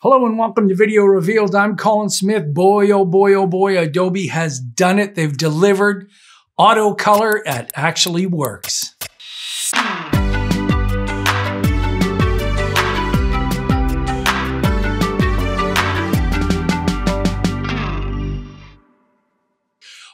Hello and welcome to Video Revealed. I'm Colin Smith. Boy, oh boy, oh boy, Adobe has done it. They've delivered auto color. It actually works.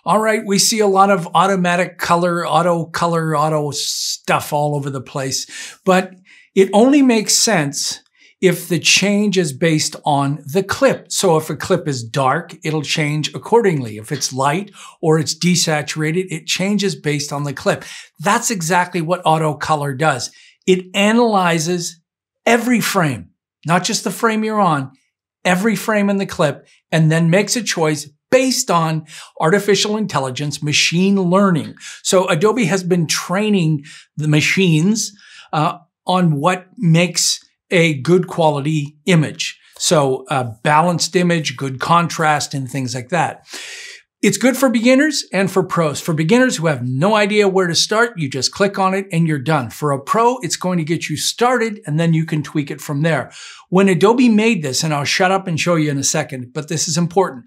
All right, we see a lot of automatic color, auto color, auto stuff all over the place, but it only makes sense if the change is based on the clip. So if a clip is dark, it'll change accordingly. If it's light or it's desaturated, it changes based on the clip. That's exactly what auto color does. It analyzes every frame, not just the frame you're on, every frame in the clip, and then makes a choice based on artificial intelligence, machine learning. So Adobe has been training the machines uh, on what makes a good quality image. So a balanced image, good contrast and things like that. It's good for beginners and for pros. For beginners who have no idea where to start, you just click on it and you're done. For a pro, it's going to get you started and then you can tweak it from there. When Adobe made this, and I'll shut up and show you in a second, but this is important.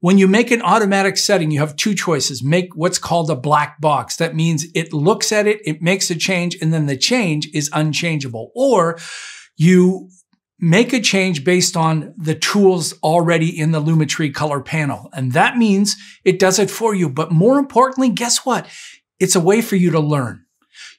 When you make an automatic setting, you have two choices. Make what's called a black box. That means it looks at it, it makes a change, and then the change is unchangeable. Or you make a change based on the tools already in the Lumetri color panel. And that means it does it for you. But more importantly, guess what? It's a way for you to learn.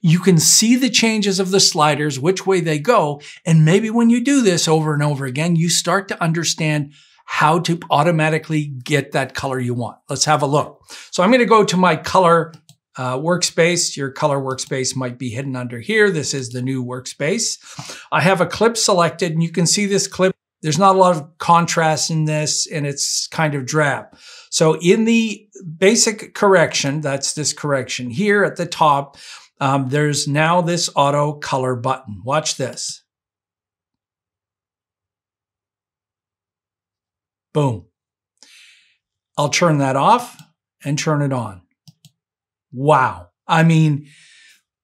You can see the changes of the sliders, which way they go. And maybe when you do this over and over again, you start to understand how to automatically get that color you want. Let's have a look. So I'm going to go to my color uh, workspace. Your color workspace might be hidden under here. This is the new workspace. I have a clip selected and you can see this clip. There's not a lot of contrast in this and it's kind of drab. So in the basic correction, that's this correction here at the top, um, there's now this auto color button. Watch this. Boom. I'll turn that off and turn it on. Wow. I mean,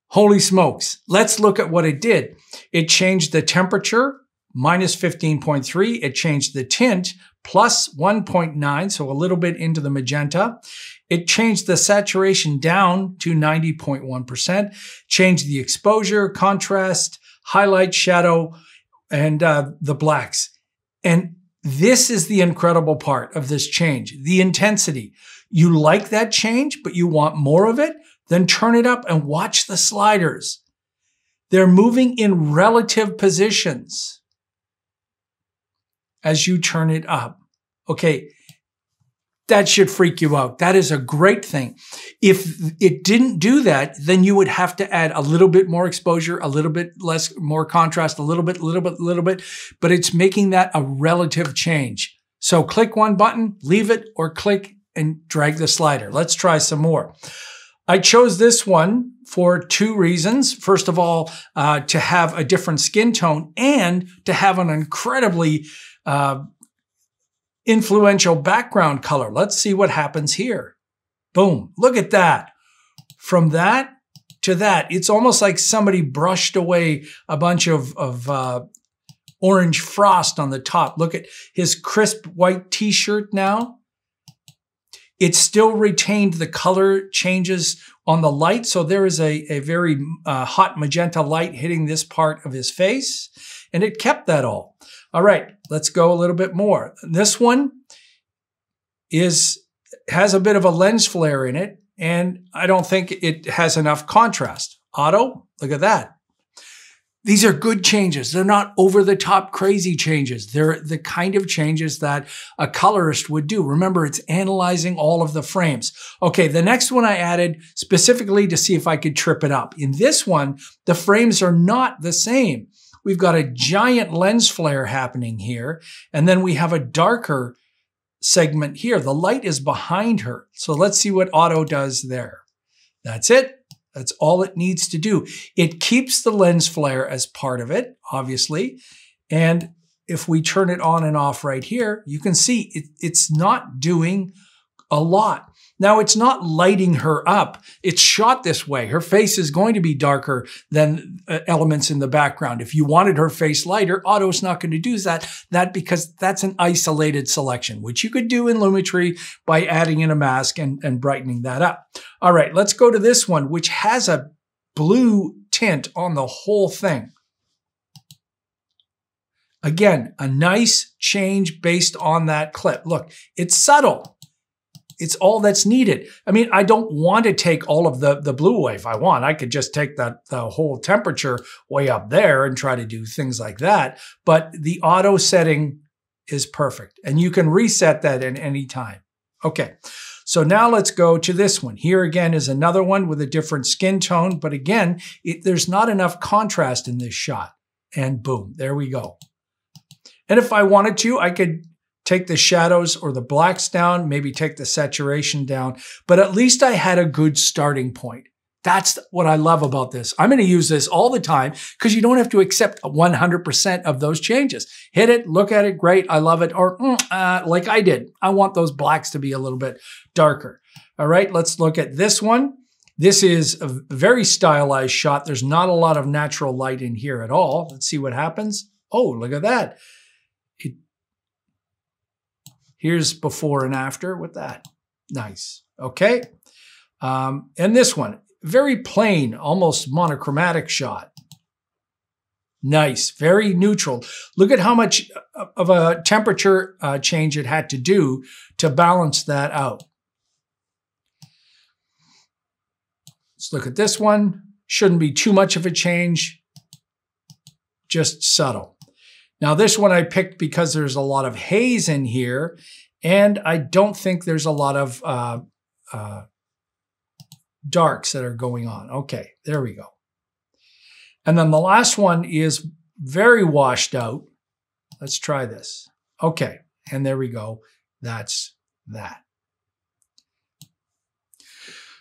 holy smokes. Let's look at what it did. It changed the temperature minus 15.3. It changed the tint plus 1.9, so a little bit into the magenta. It changed the saturation down to 90.1%, changed the exposure, contrast, highlight, shadow, and uh, the blacks. And this is the incredible part of this change, the intensity. You like that change, but you want more of it? Then turn it up and watch the sliders. They're moving in relative positions as you turn it up. Okay, that should freak you out. That is a great thing. If it didn't do that, then you would have to add a little bit more exposure, a little bit less, more contrast, a little bit, a little bit, a little bit, but it's making that a relative change. So click one button, leave it, or click and drag the slider. Let's try some more. I chose this one for two reasons. First of all, uh, to have a different skin tone and to have an incredibly uh, influential background color. Let's see what happens here. Boom. Look at that. From that to that, it's almost like somebody brushed away a bunch of, of uh, orange frost on the top. Look at his crisp white t-shirt now. It still retained the color changes on the light. So there is a, a very uh, hot magenta light hitting this part of his face. And it kept that all. All right, let's go a little bit more. This one is has a bit of a lens flare in it, and I don't think it has enough contrast. Auto, look at that. These are good changes. They're not over the top crazy changes. They're the kind of changes that a colorist would do. Remember, it's analyzing all of the frames. Okay, the next one I added specifically to see if I could trip it up. In this one, the frames are not the same. We've got a giant lens flare happening here, and then we have a darker segment here. The light is behind her. So let's see what auto does there. That's it. That's all it needs to do. It keeps the lens flare as part of it, obviously. And if we turn it on and off right here, you can see it, it's not doing a lot. Now, it's not lighting her up. It's shot this way. Her face is going to be darker than uh, elements in the background. If you wanted her face lighter, Auto's not going to do that, that because that's an isolated selection, which you could do in Lumetri by adding in a mask and, and brightening that up. All right, let's go to this one, which has a blue tint on the whole thing. Again, a nice change based on that clip. Look, it's subtle. It's all that's needed. I mean, I don't want to take all of the, the blue if I want. I could just take that the whole temperature way up there and try to do things like that. But the auto setting is perfect. And you can reset that at any time. Okay. So now let's go to this one. Here again is another one with a different skin tone, but again, it, there's not enough contrast in this shot. And boom, there we go. And if I wanted to, I could take the shadows or the blacks down, maybe take the saturation down, but at least I had a good starting point. That's what I love about this. I'm going to use this all the time because you don't have to accept 100% of those changes. Hit it, look at it, great, I love it. Or mm, uh, like I did, I want those blacks to be a little bit darker. All right, let's look at this one. This is a very stylized shot. There's not a lot of natural light in here at all. Let's see what happens. Oh, look at that. Here's before and after with that. Nice. Okay. Um, and this one, very plain, almost monochromatic shot. Nice, very neutral. Look at how much of a temperature uh, change it had to do to balance that out. Let's look at this one. Shouldn't be too much of a change, just subtle. Now, this one I picked because there's a lot of haze in here, and I don't think there's a lot of uh, uh, darks that are going on. Okay, there we go. And then the last one is very washed out. Let's try this. Okay, and there we go. That's that.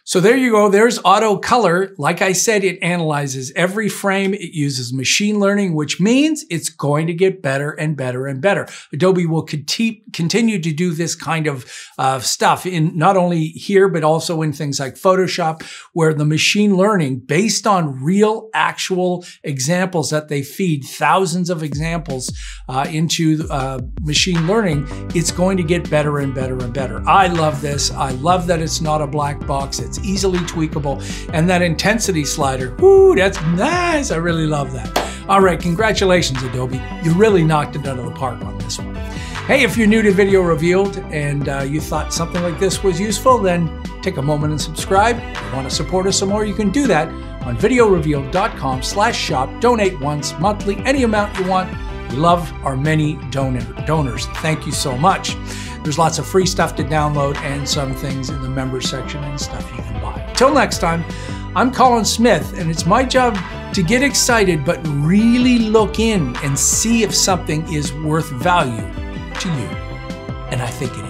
So there you go. There's auto color. Like I said, it analyzes every frame. It uses machine learning, which means it's going to get better and better and better. Adobe will continue to do this kind of uh, stuff in not only here, but also in things like Photoshop, where the machine learning based on real actual examples that they feed thousands of examples uh, into uh, machine learning, it's going to get better and better and better. I love this. I love that it's not a black box. It's it's easily tweakable. And that intensity slider, whoo, that's nice. I really love that. All right, congratulations, Adobe. You really knocked it out of the park on this one. Hey, if you're new to Video Revealed and uh, you thought something like this was useful, then take a moment and subscribe. If you want to support us some more, you can do that on videorevealed.com slash shop. Donate once, monthly, any amount you want. We love our many donor, donors. Thank you so much. There's lots of free stuff to download and some things in the member section and stuff you can buy. Till next time, I'm Colin Smith, and it's my job to get excited but really look in and see if something is worth value to you. And I think it.